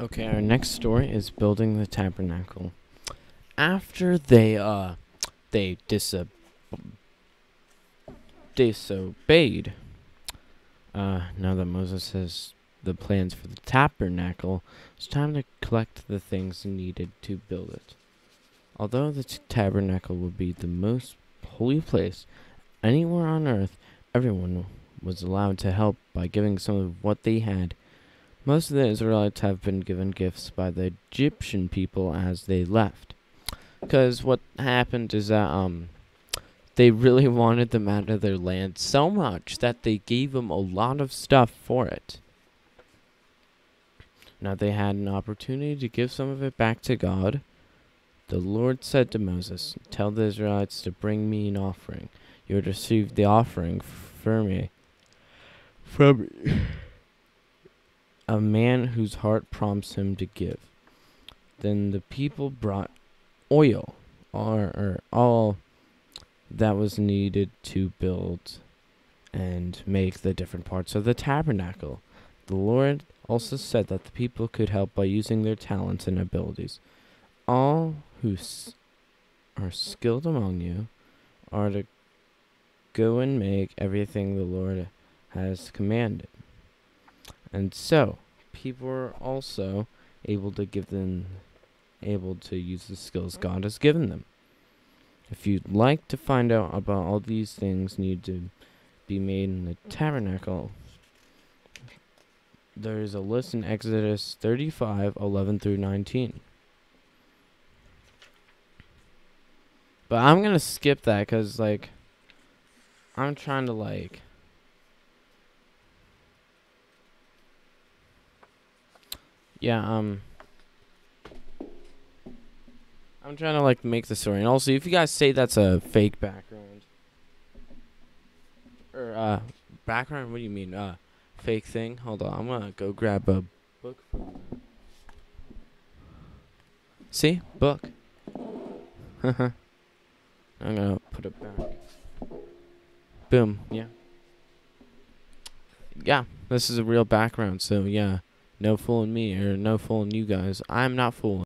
Okay, our next story is building the tabernacle. After they uh they diso- disobeyed, uh now that Moses has the plans for the tabernacle, it's time to collect the things needed to build it. Although the tabernacle would be the most holy place anywhere on earth, everyone was allowed to help by giving some of what they had. Most of the Israelites have been given gifts by the Egyptian people as they left. Because what happened is that um, they really wanted them out of their land so much that they gave them a lot of stuff for it. Now they had an opportunity to give some of it back to God. The Lord said to Moses, Tell the Israelites to bring me an offering. You to receive the offering for me from a man whose heart prompts him to give. Then the people brought oil, or, or all that was needed to build and make the different parts of the tabernacle. The Lord also said that the people could help by using their talents and abilities. All who s- are skilled among you are to go and make everything the Lord has commanded. And so, people are also able to give them able to use the skills God has given them. If you'd like to find out about all these things need to be made in the tabernacle, there is a list in Exodus 35 11 through 19. But I'm going to skip that because, like, I'm trying to, like, yeah, um, I'm trying to, like, make the story. And also, if you guys say that's a fake background, or, uh, background, what do you mean, uh, fake thing? Hold on, I'm gonna go grab a book See? Book. I'm gonna put it back. Boom. Yeah. Yeah, this is a real background, so yeah. No fooling me or no fooling you guys. I'm not fooling.